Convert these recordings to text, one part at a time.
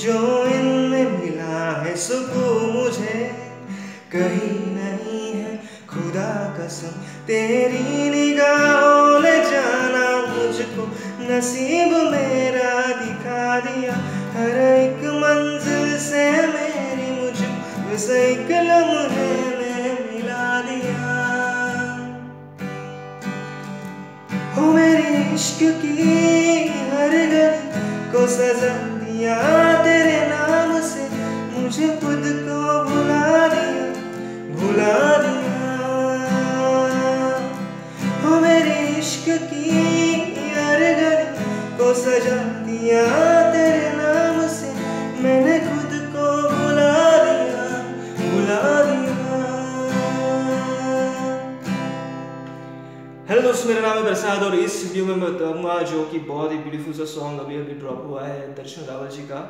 जो इनमें मिला है, सुकून मुझे कहीं नहीं है। खुदा कसम, तेरी निगाहों ने जाना मुझको नसीब मेरा दिखा दिया। हर एक मंजिल से मेरी मुझको बस एक लम्हे में मिला दिया। हो मेरी इश्क की हर गली को सजा दिया। हेलो दोस्तों, मेरा नाम है प्रसाद और इस वीडियो में मैं बताऊँगा जो कि बहुत ही ब्यूटीफुल सा सॉन्ग अभी अभी ड्रॉप हुआ है दर्शन रावल जी का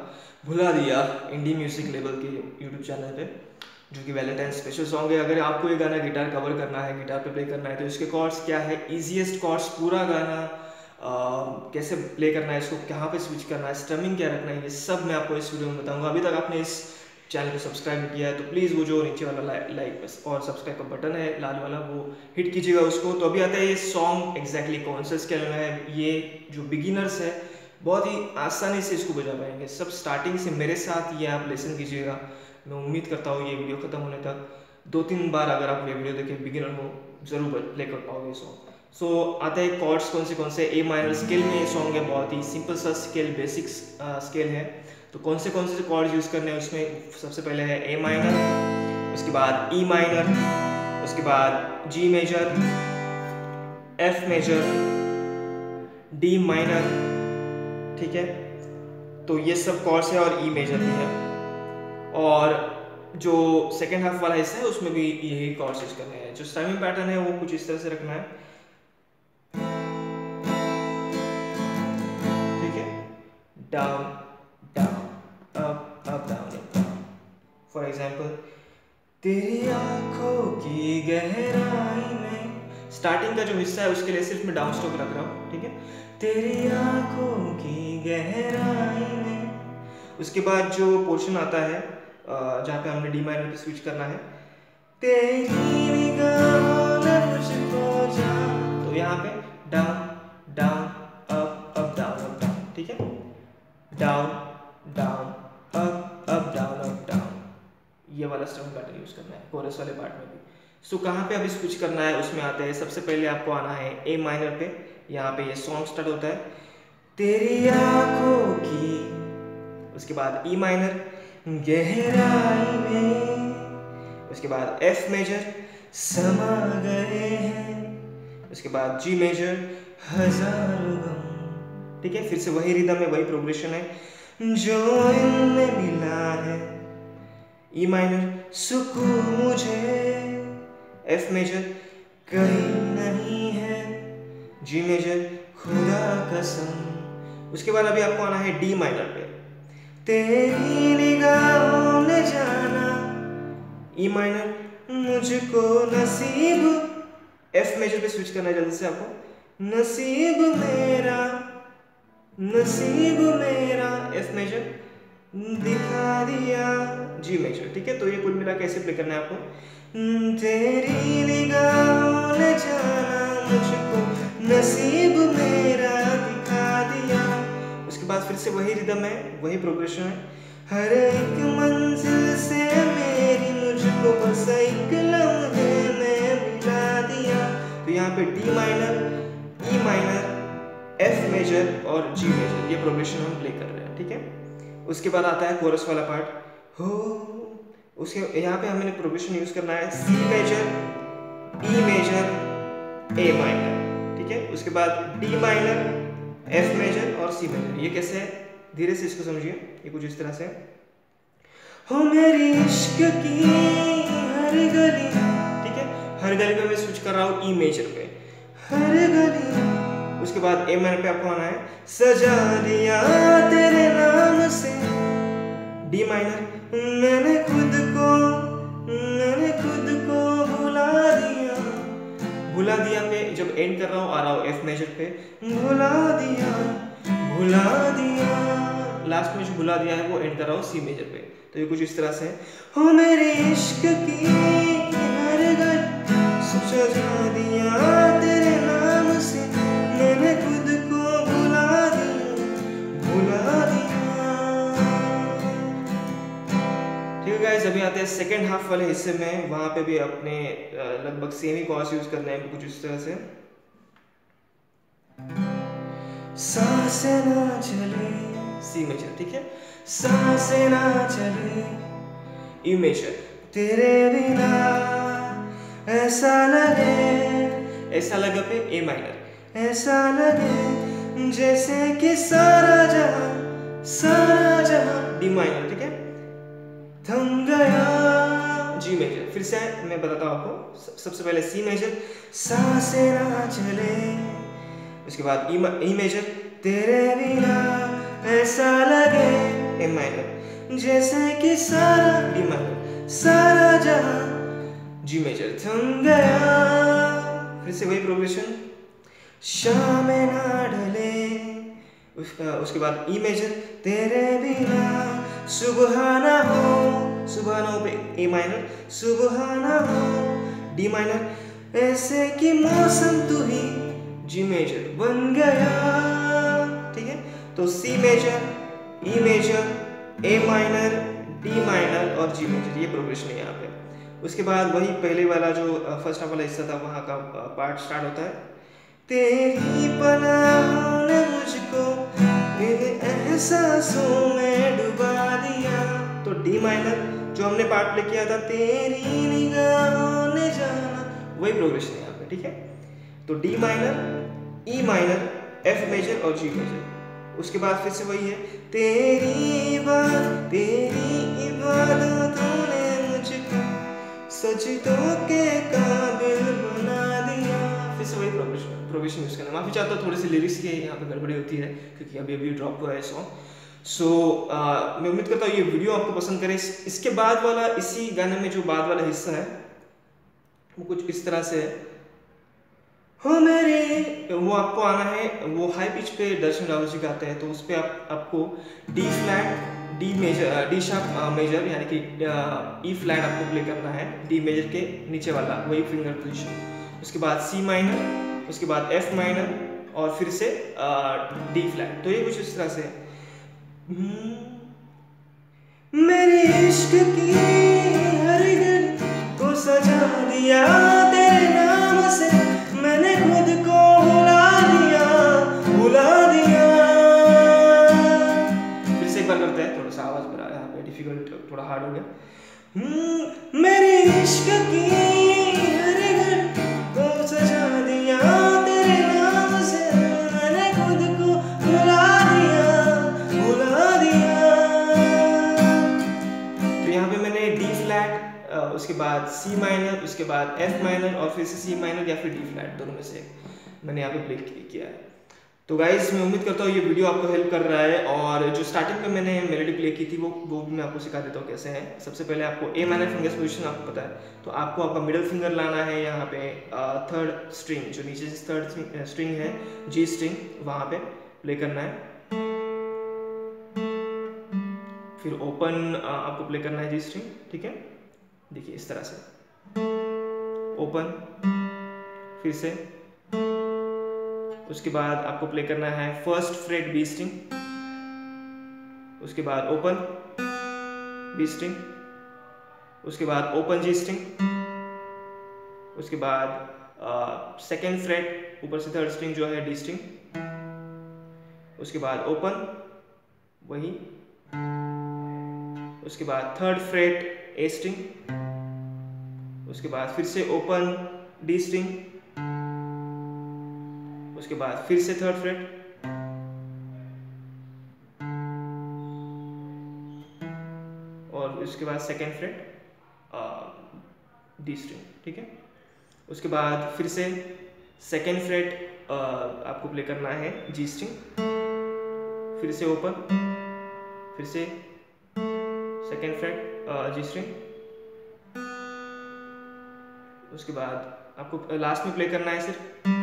भुला दिया इंडी म्यूज़िक लेवल के यूट्यूब चैनल पे। जो कि वैलेंटाइन स्पेशल सॉन्ग है। अगर आपको ये गाना गिटार कवर करना है गिटार पे प्ले करना है तो इसके कॉर्ड्स क्या है? इजीएस्ट कॉर्ड्स पूरा गाना आ, कैसे प्ले करना है इसको कहाँ पे स्विच करना है स्टमिंग क्या रखना है ये सब मैं आपको इस वीडियो में बताऊँगा। अभी तक आपने इस चैनल को सब्सक्राइब किया है तो प्लीज़ वो जो नीचे वाला लाइक और सब्सक्राइब का बटन है लाल वाला वो हिट कीजिएगा उसको। तो अभी आता है ये सॉन्ग एग्जैक्टली कौन सा स्केल में है। ये जो बिगिनर्स है बहुत ही आसानी से इसको बजा पाएँगे। सब स्टार्टिंग से मेरे साथ ये आप लेसन कीजिएगा। मैं उम्मीद करता हूँ ये वीडियो ख़त्म होने तक दो तीन बार अगर आप ये वीडियो देखें बिगिनर हो ज़रूर प्ले कर पाओगे सॉन्ग सो so, आता है कॉर्ड्स कौन से कौन से? ए माइनर स्केल में ये सॉन्ग है बहुत ही सिंपल सा स्केल बेसिक स्केल है। तो कौन से कौन से कॉर्ड यूज़ करने हैं उसमें? सबसे पहले है ए माइनर उसके बाद ई माइनर उसके बाद G major F major D minor ठीक है? तो ये सब कॉर्ड्स है और ई मेजर भी है। और जो सेकेंड हाफ़ वाला हिस्सा है, उसमें भी यही कॉर्ड्स यूज़ करने हैं। जो स्टाइमिंग पैटर्न है, वो कुछ इस तरह से रखना है। ठीक है? Down down up up down for example तेरी आँखों की गहराई में स्टार्टिंग का जो हिस्सा है, उसके लिए सिर्फ़ मैं डाउन स्ट्रोक रख रहा हूँ, ठीक है? तेरी आँखों की गहराई में उसके बाद जो पोर्शन आता है जहाँ पे हमने डी माइनर पे स्विच करना है। तो यहाँ पे down down up up down up down ठीक है? Down down up up down up down. ये वाला स्टम पैटर्न यूज़ करना है कोरस वाले पार्ट में भी। सो so, कहाँ पे अभी स्विच करना है उसमें आते हैं। सबसे पहले आपको आना है ए माइनर पे। यहाँ पे ये सॉन्ग स्टार्ट होता है। तेरी आँखों की उसके बाद ई माइनर गहराई में। उसके बाद एफ़ मेजर समा गए हैं। उसके बाद जी मेजर हज़ारों गम। ठीक है, फिर से वही रिदम है, वही प्रोग्रेशन है। जो इनमें मिला है। ई माइनर सुकून मुझे। एफ़ मेजर कहीं नहीं है। जी मेजर खुदा कसम। उसके बाद अभी आपको आना है डी माइनर पे। तेरी निगाहों ने जाना। ई माइनर मुझको नसीब। एफ़ मेजर पे स्विच करना है जल्दी से आपको। नसीब मेरा नसीब मेरा। एफ़ मेजर दिखा दिया। जी मेजर ठीक है? तो ये कुल मिला कैसे प्ले करना है आपको। तेरी निगाहों ने जाना। मुझको नसीब मेरा। बाद फिर से वही रिदम है, वही प्रोग्रेशन है। हर एक मंजिल से मेरी मुझको बस एक लम्हे में मिला दिया। तो यहाँ पे D minor E minor F major और जी मेजर ये प्रोग्रेशन हम प्ले कर रहे हैं, ठीक है? उसके बाद आता है कोरस वाला पार्ट हो, उसके, यहाँ पे हमें प्रोग्रेशन यूज़ करना है। C major E major A minor ठीक है? उसके बाद डी माइनर एफ़ मेजर और सी मेजर ये कैसे है? धीरे से इसको समझिए. ये कुछ इस तरह से हो. मेरी इश्क की हर गली. ठीक है? हर गली पे मैं स्विच कर रहा हूँ ई मेजर पे. हर गली. उसके बाद ए माइनर पे आपको आना है. सजा दिया तेरे नाम से. डी माइनर मैंने खुद कर रहा हूँ, आ रहा हूँ एफ़ मेजर पे। भुला दिया भुला दिया। लास्ट में जो भुला दिया है, वो एंड कर रहा हूँ सी मेजर पे। तो ये कुछ इस तरह से। हो मेरे इश्क की सजा दिया तेरे नाम से। मैंने खुद को भुला दिया भुला दिया। ठीक है गाइस अभी आते हैं सेकंड हाफ़ वाले हिस्से में। वहाँ पे भी अपने लगभग सेम ही कॉर्ड्स यूज़ करने हैं, कुछ इस तरह से। साँसें ना चले। सी मेजर ठीक है? साँसें ना चले। ई मेजर तेरे बिना ऐसा लगे। ऐसा लगा पे ए माइनर ऐसा लगे जैसे कि सारा जहाँ सारा जहाँ डी माइनर ठीक है? थम गया। जी मेजर फिर से मैं बताता हूँ आपको। सबसे पहले सी मेजर साँसें ना चले। उसके बाद ई ई मेजर तेरे बिना ऐसा लगे। ए माइनर जैसे कि सारा डी माइनर सारा जहाँ जी मेजर थम गया। फिर से वही प्रोग्रेशन शाम ना ढले। उसका उसके बाद ई मेजर तेरे बिना सुबह ना हो। सुबह ना हो पे ए माइनर सुबह ना हो। डी माइनर ऐसे कि मौसम तू ही जी मेजर बन गया। ठीक है? तो C major E major A minor D minor और जी मेजर ये प्रोग्रेशन है यहाँ पे. उसके बाद वही पहले वाला जो फ़र्स्ट हाफ़ वाला हिस्सा था, वहाँ का पार्ट स्टार्ट होता है। तेरी ने मुझको एहसासों में डुबा दिया। तो डी माइनर जो हमने पार्ट प्ले किया था, तेरी ने जाना। वही प्रोग्रेशन है यहाँ पे, ठीक है? तो D minor E minor F major और जी मेजर उसके बाद फिर से वही है तेरी बात तेरी इबादतों ने मुझको सजदों के काबिल बना दिया. फिर से वही प्रोग्रेशन प्रोग्रेशन यूज़ करना। माफ़ी चाहता हूँ थोड़ी सी लिरिक्स की यहाँ पे गड़बड़ी होती है क्योंकि अभी अभी ड्रॉप हुआ है सॉन्ग सो so, uh, मैं उम्मीद करता हूँ ये वीडियो आपको पसंद करे। इसके बाद वाला इसी गाने में जो बाद वाला हिस्सा है वो कुछ इस तरह से है। हो मेरे वो आपको आना है वो हाई पिच पे दर्शन रावल जी गाते हैं तो उस पर आप, आपको D flat D major D sharp major यानी कि ई फ्लैट आपको प्ले करना है डी मेजर के नीचे वाला वही फिंगर पोजिशन उसके बाद सी माइनर उसके बाद एफ़ माइनर और फिर से डी फ्लैट तो ये कुछ इस तरह से मेरे इश्क की हर घड़ी को सजा दिया हार्ड हो गया मेरे इश्क की तो मैंने डी फ्लैट उसके बाद सी माइनर उसके बाद एफ़ माइनर और फिर से सी माइनर या फिर डी फ्लैट दोनों में से मैंने यहाँ पे प्ले किया है। तो गाइज़ मैं उम्मीद करता हूँ ये वीडियो आपको हेल्प कर रहा है और जो स्टार्टिंग में मैंने मेलोडी प्ले की थी, वो वो भी मैं आपको सिखा देता हूँ कैसे है। सबसे पहले आपको ए माइनर फिंगर पोजिशन आपको पता है। तो आपको आपका मिडल फिंगर लाना है यहाँ पे थर्ड स्ट्रिंग जो नीचे थर्ड स्ट्रिंग है जी स्ट्रिंग वहाँ पे प्ले करना है। फिर ओपन आपको प्ले करना है जी स्ट्रिंग ठीक है? देखिए इस तरह से। ओपन फिर से। उसके बाद आपको प्ले करना है फ़र्स्ट फ्रेट बी स्ट्रिंग उसके बाद ओपन बी स्ट्रिंग उसके बाद ओपन जी स्ट्रिंग उसके बाद सेकेंड फ्रेट ऊपर से थर्ड स्ट्रिंग जो है डी स्ट्रिंग उसके बाद ओपन वही. उसके बाद थर्ड फ्रेट ए स्ट्रिंग उसके बाद फिर से ओपन डी स्ट्रिंग उसके बाद फिर से थर्ड फ्रेट और उसके बाद सेकेंड फ्रेट डी स्ट्रिंग ठीक है? उसके बाद फिर से सेकेंड फ्रेट आपको प्ले करना है जी स्ट्रिंग फिर से ओपन फिर से सेकेंड फ्रेट जी स्ट्रिंग उसके बाद आपको लास्ट में प्ले करना है सिर्फ़.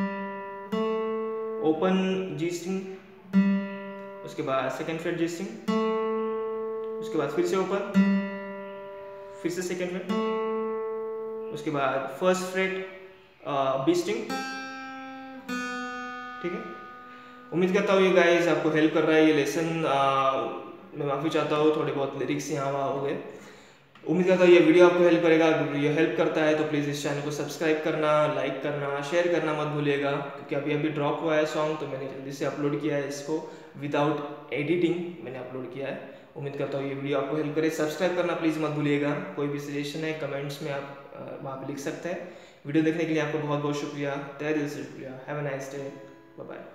ओपन जी स्ट्रिंग, उसके बाद सेकेंड फ्रेट जी स्ट्रिंग, उसके बाद फिर से ओपन, फिर से सेकेंड फ्रेट उसके बाद फ़र्स्ट फ्रेट बी स्ट्रिंग ठीक है? उम्मीद करता हूँ ये गाइस आपको हेल्प कर रहा है, ये लेसन मैं माफ़ी चाहता हूँ, थोड़े बहुत लिरिक्स यहाँ वहाँ हो गए। उम्मीद करता हूँ ये वीडियो आपको हेल्प करेगा। अगर ये हेल्प करता है तो प्लीज़ इस चैनल को सब्सक्राइब करना लाइक करना शेयर करना मत भूलिएगा। क्योंकि अभी अभी ड्रॉप हुआ है सॉन्ग तो मैंने जल्दी से अपलोड किया है इसको। विदाउट एडिटिंग मैंने अपलोड किया है। उम्मीद करता हूँ ये वीडियो आपको हेल्प करे। सब्सक्राइब करना प्लीज़ मत भूलिएगा। कोई भी सजेशन है कमेंट्स में आप वहाँ पर लिख सकते हैं। वीडियो देखने के लिए आपको बहुत बहुत शुक्रिया। तय दिल से शुक्रिया। Have a nice day bye